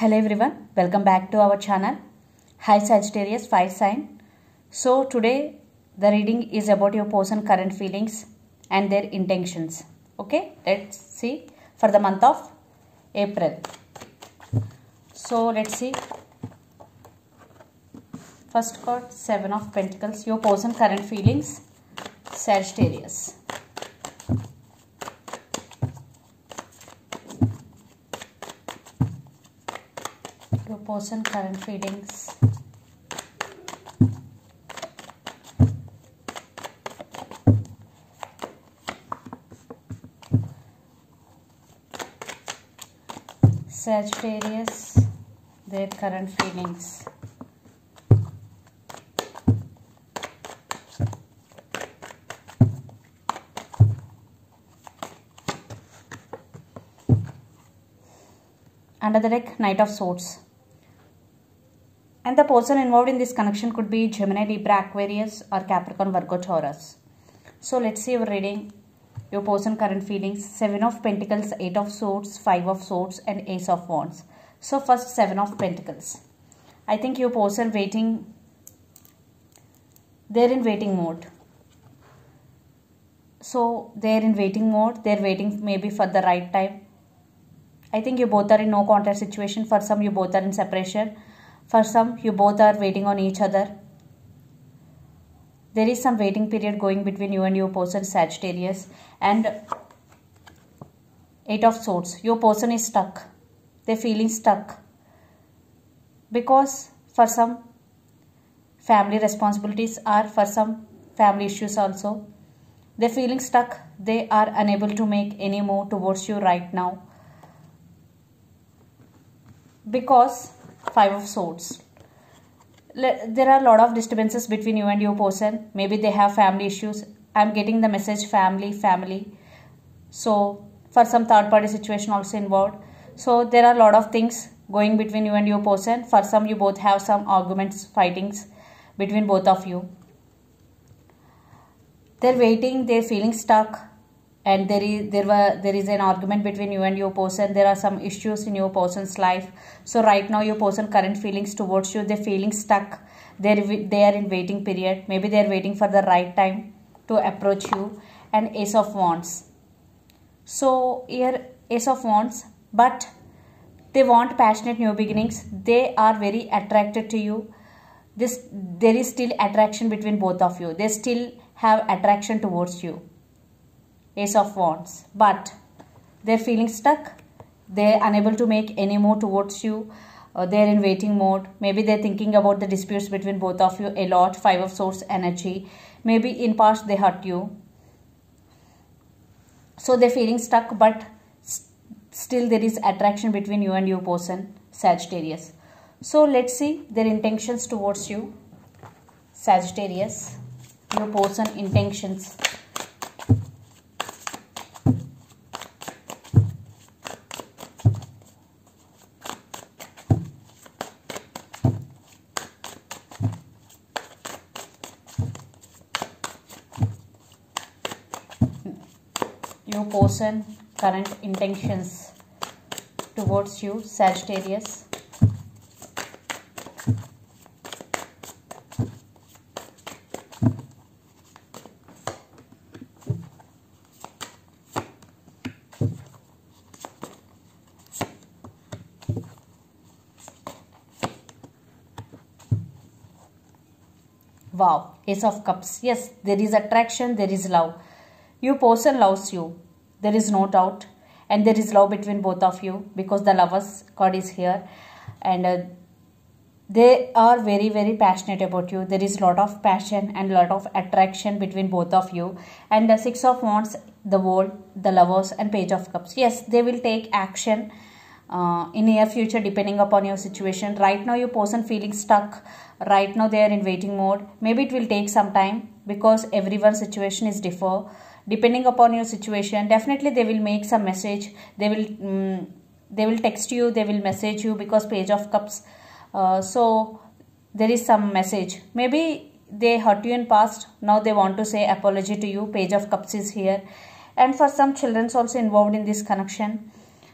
Hello everyone, welcome back to our channel. Hi Sagittarius, fire sign. So today the reading is about your person current feelings and their intentions. Okay, let's see for the month of April. So let's see. First card, Seven of Pentacles. Your person current feelings, Sagittarius. Person current feelings. Sagittarius, their current feelings. Under the deck, Knight of Swords. And the person involved in this connection could be Gemini, Libra, Aquarius, or Capricorn, Virgo, Taurus. So let's see your reading. Your person current feelings. Seven of Pentacles, Eight of Swords, Five of Swords, and Ace of Wands. So first, Seven of Pentacles. I think your person waiting. They're in waiting mode. So they're in waiting mode. They're waiting maybe for the right time. I think you both are in no contact situation. For some, you both are in separation. For some, you both are waiting on each other. There is some waiting period going between you and your person, Sagittarius. And Eight of Swords. Your person is stuck. They're feeling stuck. Because for some, family responsibilities are for some family issues also. They're feeling stuck. They are unable to make any move towards you right now because five of swords. There are a lot of disturbances between you and your person. Maybe they have family issues. I'm getting the message family family. So for some third party situation also involved. So there are a lot of things going between you and your person. For some you both have some arguments fightings between both of you. They're waiting they're feeling stuck and there is there were there is an argument between you and your person. There are some issues in your person's life. So right now your person current feelings towards you they're feeling stuck. They're they are in waiting period. Maybe they're waiting for the right time to approach you. And ace of wands. So here ace of wands. But they want passionate new beginnings. They are very attracted to you. This there is still attraction between both of you. They still have attraction towards you ace of wands. But they're feeling stuck. They're unable to make any move towards you. Uh, they're in waiting mode. Maybe they're thinking about the disputes between both of you a lot five of swords energy. Maybe in past they hurt you. So they're feeling stuck but st still there is attraction between you and your person sagittarius. So let's see their intentions towards you sagittarius. Your person intentions your person current intentions towards you Sagittarius. Wow ace of cups. Yes there is attraction there is love your person loves you. There is no doubt. And there is love between both of you because the lovers card is here. And uh, they are very very passionate about you. There is a lot of passion and lot of attraction between both of you. And the six of wands the world the lovers and page of cups. Yes they will take action uh, in near future depending upon your situation. Right now your person feeling stuck. Right now they are in waiting mode. Maybe it will take some time because everyone's situation is differ depending upon your situation definitely they will make some message. They will um, they will text you they will message you because page of cups. Uh, so there is some message. Maybe they hurt you in past. Now they want to say apology to you. Page of cups is here. And for some children's also involved in this connection.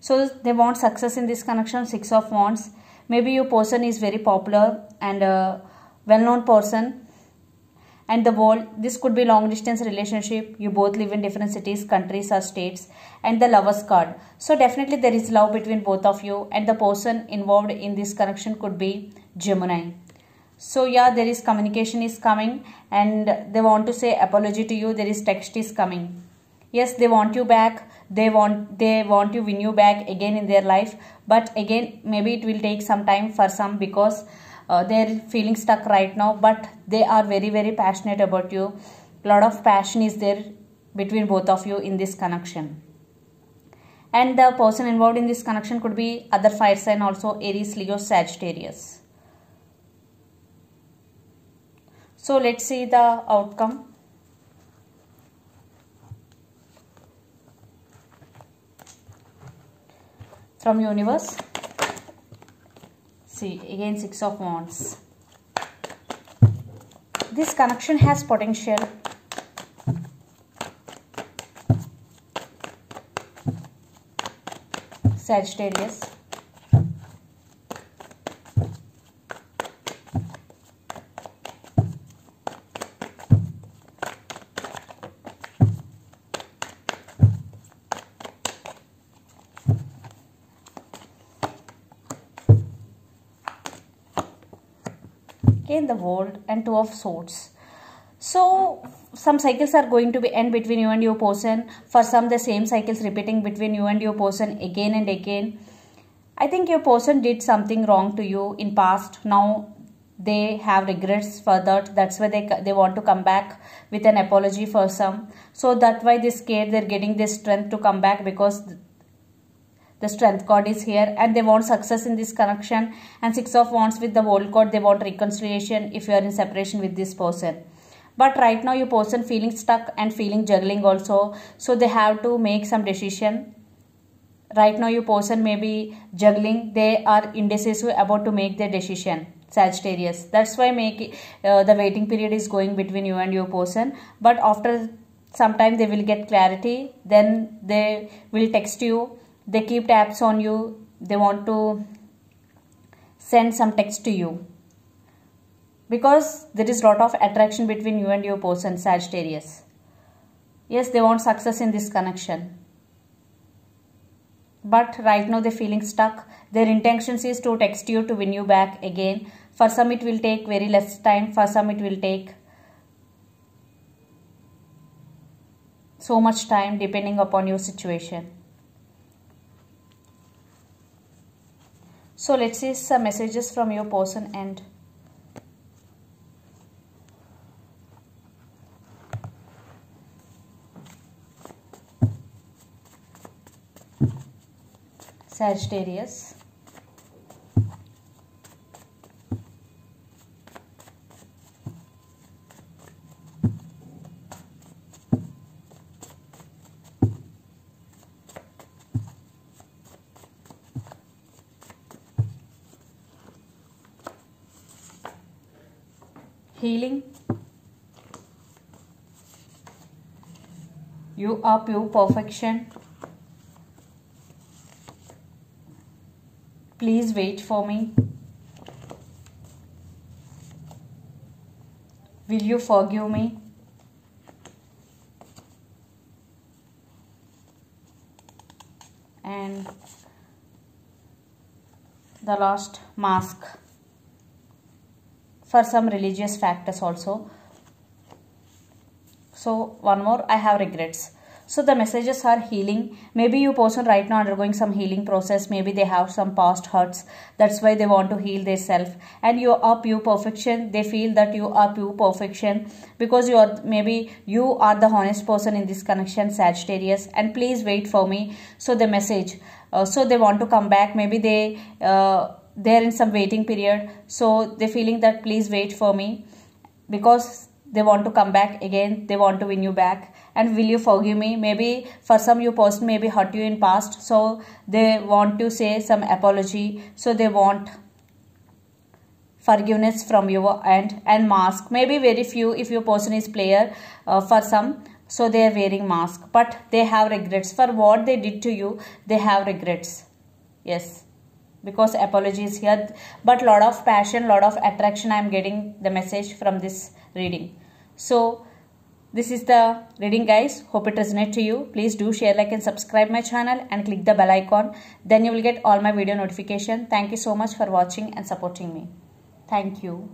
So they want success in this connection six of wands. Maybe your person is very popular and a well-known person and the world this could be long distance relationship. You both live in different cities countries or states. And the lovers card. So definitely there is love between both of you. And the person involved in this connection could be gemini. So yeah there is communication is coming. And they want to say apology to you. There is text is coming. Yes they want you back. They want they want to win you back again in their life. But again maybe it will take some time for some because uh, they're feeling stuck right now but they are very very passionate about you. A lot of passion is there between both of you in this connection. And the person involved in this connection could be other fire sign also aries leo sagittarius. So let's see the outcome. From universe see again six of wands. This connection has potential. Sagittarius okay the world and two of swords so some cycles are going to be end between you and your person. For some the same cycles repeating between you and your person again and again. I think your person did something wrong to you in past. Now they have regrets for that that's why they they want to come back with an apology for some. So that why they scared they're getting this strength to come back because the strength card is here and they want success in this connection. And six of wands with the world card they want reconciliation if you are in separation with this person. But right now your person feeling stuck and feeling juggling also. So they have to make some decision. Right now your person may be juggling. They are indecisive about to make their decision. Sagittarius. That's why make uh, the waiting period is going between you and your person. But after some time they will get clarity. Then they will text you they keep tabs on you they want to send some text to you. Because there is a lot of attraction between you and your person Sagittarius. Yes they want success in this connection. But right now they're feeling stuck. Their intentions is to text you to win you back again. For some it will take very less time for some it will take so much time depending upon your situation So let's see some messages from your person and Sagittarius. Healing. You are pure perfection. Please wait for me. Will you forgive me? And the last mask for some religious factors also. So one more i have regrets. So the messages are healing. Maybe you person right now undergoing some healing process. Maybe they have some past hurts. That's why they want to heal themselves. And you are pure perfection. They feel that you are pure perfection because you are maybe you are the honest person in this connection sagittarius. And please wait for me. So the message. Uh, so they want to come back. Maybe they uh, they're in some waiting period. So they're feeling that please wait for me because they want to come back again. They want to win you back. And will you forgive me? Maybe for some you person maybe hurt you in past. So they want to say some apology. So they want forgiveness from your end and mask. Maybe very few if your person is player uh, for some so they are wearing mask. But they have regrets. For what they did to you they have regrets. Yes because apology is here. But lot of passion lot of attraction i am getting the message from this reading. So this is the reading guys. Hope it resonate to you. Please do share like and subscribe my channel and click the bell icon. Then you will get all my video notification. Thank you so much for watching and supporting me. Thank you